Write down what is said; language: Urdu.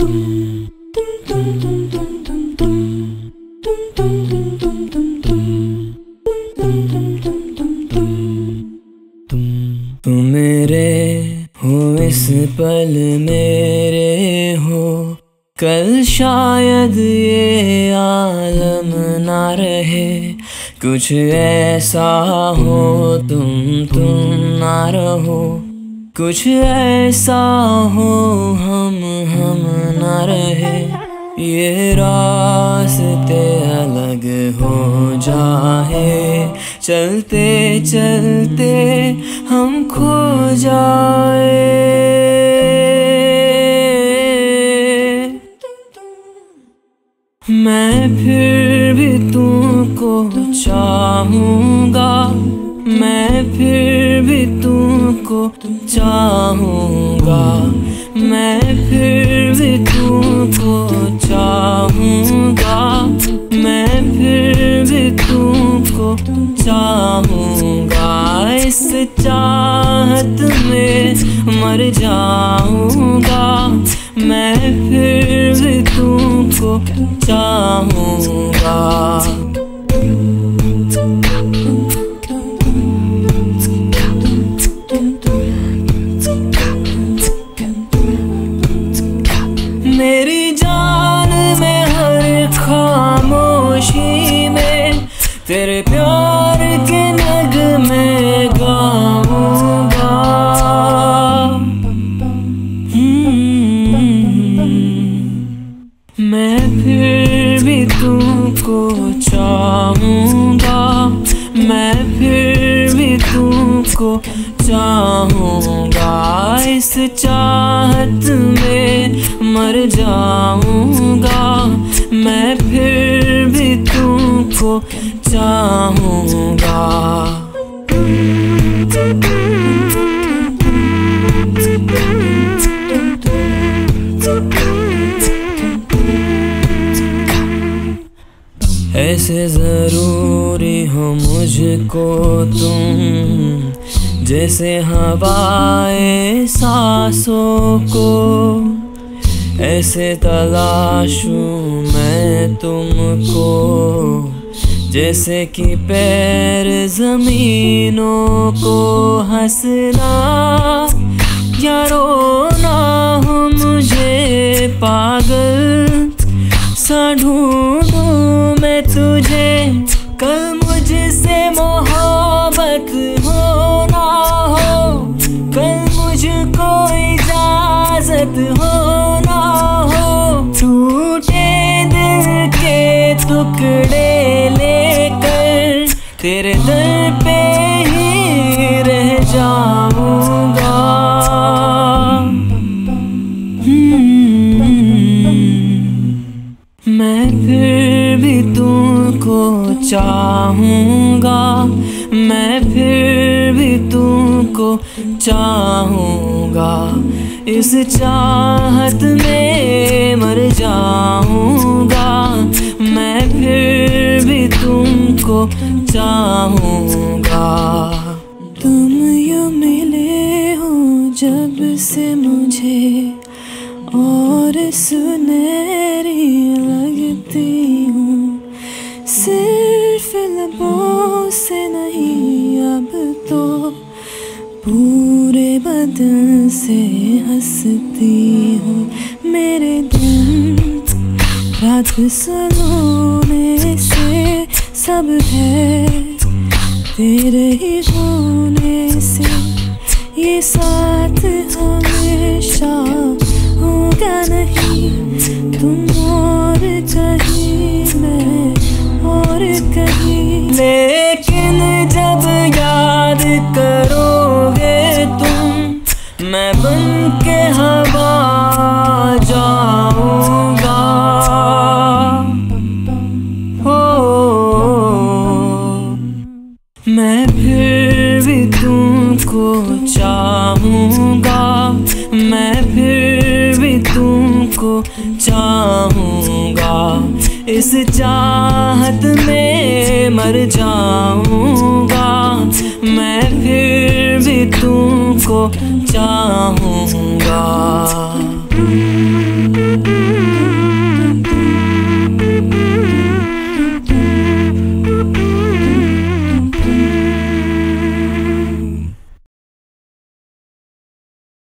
تم میرے ہو اس پل میرے ہو، کل شاید یہ عالم نہ رہے۔ کچھ ایسا ہو، تم تم نہ رہو۔ کچھ ایسا ہو، ہم یہ راستے الگ ہو جائے چلتے چلتے ہم کھو جائے۔ میں پھر بھی تم کو چاہوں گا۔ میں پھر بھی تم کو چاہوں گا۔ میں پھر بھی تم کو چاہت میں مر جاؤں گا میں پھر بھی تم کو چاہوں گا پھر بھی تم کو چاہوں گا میں پھر بھی تم کو چاہوں گا اس چاہت میں مر جاؤں گا میں پھر بھی تم کو چاہوں گا ایسے ضروری ہو مجھ کو تم جیسے ہوائے سانسوں کو ایسے تلاشوں میں تم کو جیسے کہ پیر زمینوں کو ہنسنا یا رونا ہو مجھے پاگل سا ڈھونڈوں میں تجھے۔ کل مجھ سے محبت ہونا ہو۔ کل مجھ کو اجازت ہونا ہو۔ ٹوٹے دل کے ٹکڑے لے کر تیرے در پہ چاہوں گا، میں پھر بھی تم کو چاہوں گا۔ اس چاہت میں مر جاؤں گا۔ میں پھر بھی تم کو چاہوں گا۔ تم یوں ملے ہو جب سے مجھے، اور سنہری لگتی پورے بدن سے ہنستی ہوں۔ میرے دن رات سلونے سے سب ہے۔ تیرے ہی ہونے سے یہ ساتھ ہمیشہ ہوگا نہیں۔ تم کے ہوا جاؤں گا۔ ہو۔ میں پھر بھی تم کو چاہوں گا۔ میں پھر بھی تم کو چاہوں گا۔ اس چاہت میں مر جاؤں گا۔ کو چاہوں گا۔